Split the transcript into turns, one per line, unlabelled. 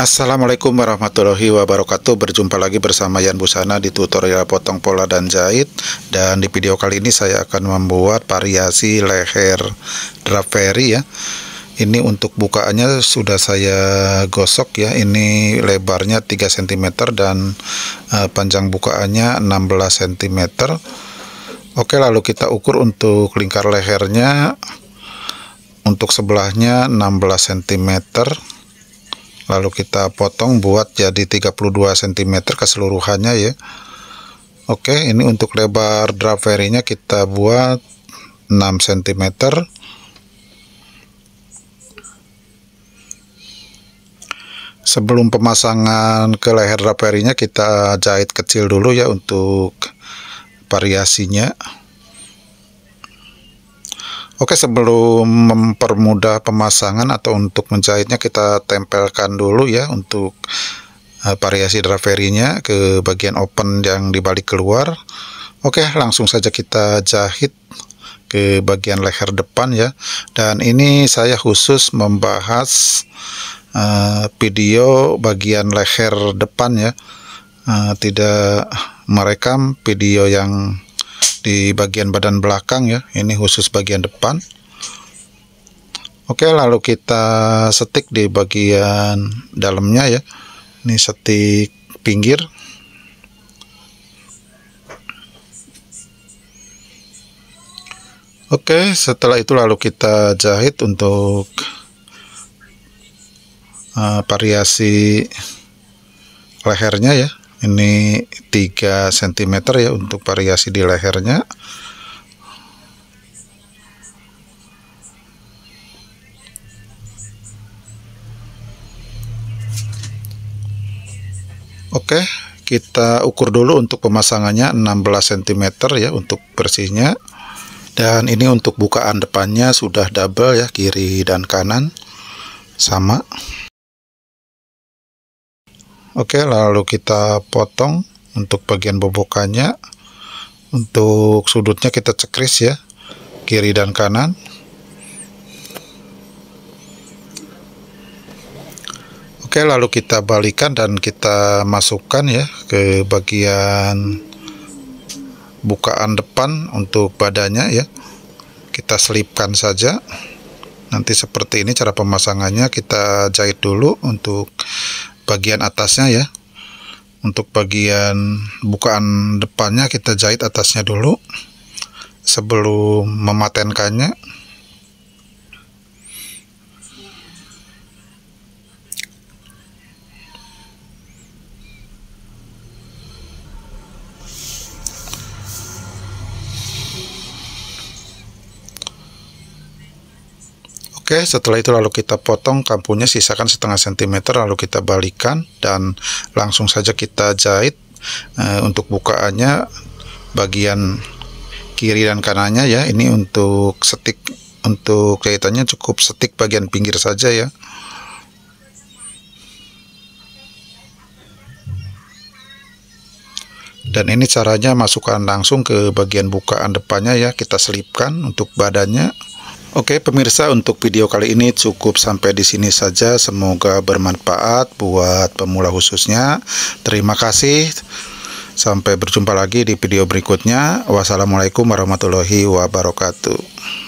Assalamualaikum warahmatullahi wabarakatuh. Berjumpa lagi bersama Yan Busana di tutorial potong pola dan jahit. Dan di video kali ini saya akan membuat variasi leher drapery ya. Ini untuk bukaannya sudah saya gosok ya. Ini lebarnya 3 cm dan uh, panjang bukaannya 16 cm Oke lalu kita ukur untuk lingkar lehernya. Untuk sebelahnya 16 cm lalu kita potong buat jadi 32 cm keseluruhannya ya. Oke ini untuk lebar drapery-nya kita buat 6 cm sebelum pemasangan ke leher drapery-nya kita jahit kecil dulu ya untuk variasinya Oke sebelum mempermudah pemasangan atau untuk menjahitnya kita tempelkan dulu ya untuk uh, variasi drapery-nya ke bagian open yang dibalik keluar. Oke langsung saja kita jahit ke bagian leher depan ya. Dan ini saya khusus membahas uh, video bagian leher depan ya. Uh, tidak merekam video yang di bagian badan belakang ya. Ini khusus bagian depan. Oke lalu kita setik di bagian dalamnya ya. Ini setik pinggir. Oke setelah itu lalu kita jahit untuk uh, variasi lehernya ya ini 3 cm ya untuk variasi di lehernya. Oke kita ukur dulu untuk pemasangannya 16 cm ya untuk bersihnya. Dan ini untuk bukaan depannya sudah double ya kiri dan kanan. Sama Oke lalu kita potong untuk bagian bobokannya. Untuk sudutnya kita cekris ya kiri dan kanan. Oke lalu kita balikan dan kita masukkan ya ke bagian bukaan depan untuk badannya ya. Kita selipkan saja. Nanti seperti ini cara pemasangannya. Kita jahit dulu untuk bagian atasnya ya. Untuk bagian bukaan depannya kita jahit atasnya dulu sebelum mematenkannya Oke setelah itu lalu kita potong kampunya sisakan setengah sentimeter lalu kita balikan dan langsung saja kita jahit e, untuk bukaannya bagian kiri dan kanannya ya. Ini untuk setik untuk jahitannya cukup setik bagian pinggir saja ya. Dan ini caranya masukkan langsung ke bagian bukaan depannya ya. Kita selipkan untuk badannya Oke pemirsa untuk video kali ini cukup sampai di sini saja. Semoga bermanfaat buat pemula khususnya. Terima kasih. Sampai berjumpa lagi di video berikutnya. Wassalamualaikum warahmatullahi wabarakatuh